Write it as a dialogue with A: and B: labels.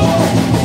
A: Whoa!